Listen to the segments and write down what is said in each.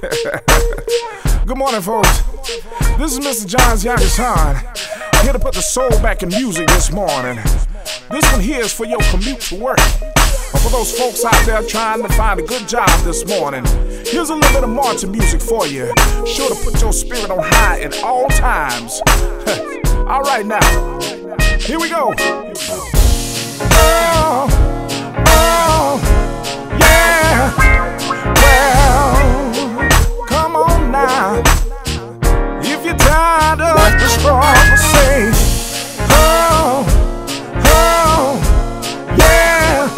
Good morning, folks. This is Mr. John's son. Here to put the soul back in music this morning. This one here is for your commute to work. Or for those folks out there trying to find a good job this morning. Here's a little bit of marching music for you. Sure to put your spirit on high at all times. all right, now. Here we go. Tired of the struggle, say, oh, oh, yeah.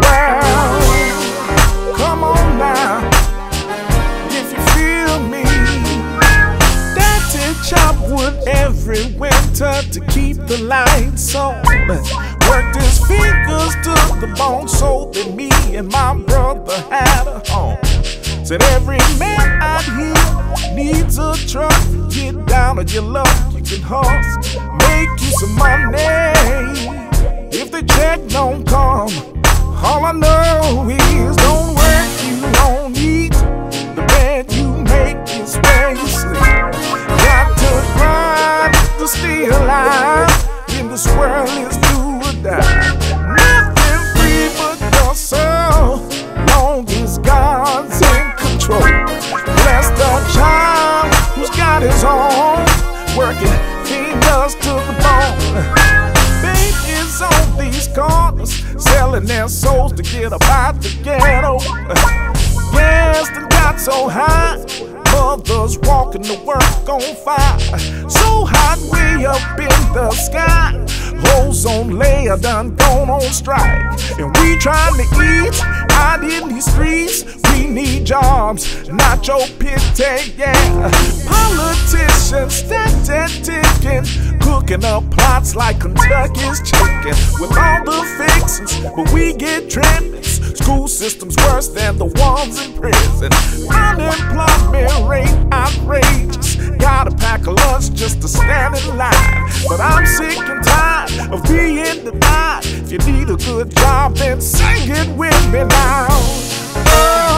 Well, come on now. If you feel me, Daddy chop wood every winter to keep the lights on. Worked his fingers to the bone so that me and my brother had a home. Said every man out here needs a truck. Get down on your luck, you can hustle, make you some money. Working fingers to the bone. Babies on these corners selling their souls to get up out the ghetto. Gas done got so high, mothers walking to work on fire. So hot way up in the sky, ozone layer done gone on strike. And we trying to eat out in these streets. We need jobs, not your pity, yeah. Politicians ticking, cooking up plots like Kentucky's chicken with all the fixings, but we get tremendous. School systems worse than the ones in prison. Unemployment rate outrageous. Gotta pack a lunch just to stand in line. But I'm sick and tired of being denied. If you need a good job, then sing it with me now.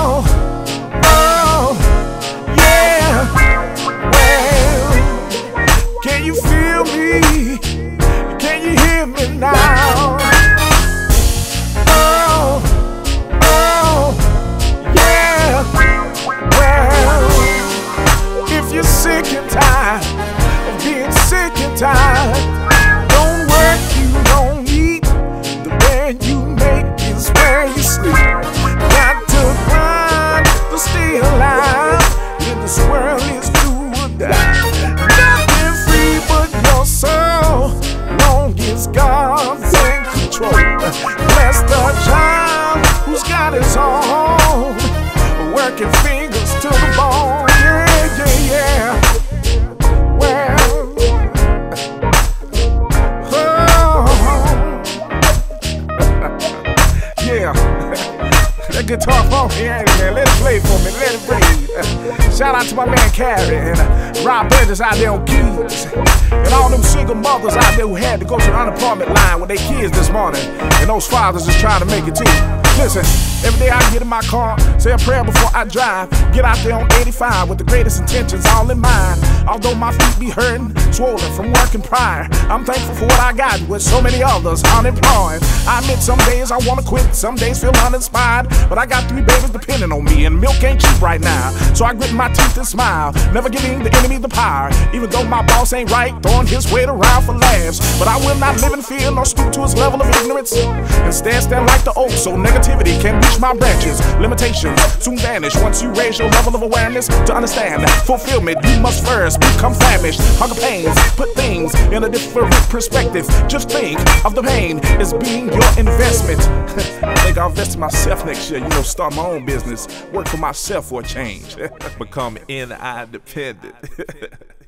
Oh, Fingers to the bone. Yeah, yeah, yeah. Well, oh. yeah. That guitar phone ain't it, man. Let it play for me. Let it breathe. Shout out to my man Carrie and Rob Burgess out there on keys. And all them single mothers out there who had to go to the unemployment line with their kids this morning. And those fathers is trying to make it too. Listen, every day I get in my car, say a prayer before I drive. Get out there on 85 with the greatest intentions all in mind. Although my feet be hurting, swollen from working prior, I'm thankful for what I got with so many others unemployed. I admit some days I wanna quit, some days feel uninspired. But I got three babies depending on me, and milk ain't cheap right now. So I grit my teeth and smile, never giving the enemy the power. Even though my boss ain't right, throwing his weight around for laughs. But I will not live in fear nor stoop to his level of ignorance. Instead, stand like the oak so negativity can reach my branches. Limitations soon vanish once you raise your level of awareness to understand fulfillment. You must first become famished, hunger pains, put things in a different perspective. Just think of the pain as being your investment. I think I'll invest in myself next year. You know, start my own business, work for myself for a change. Become NI dependent.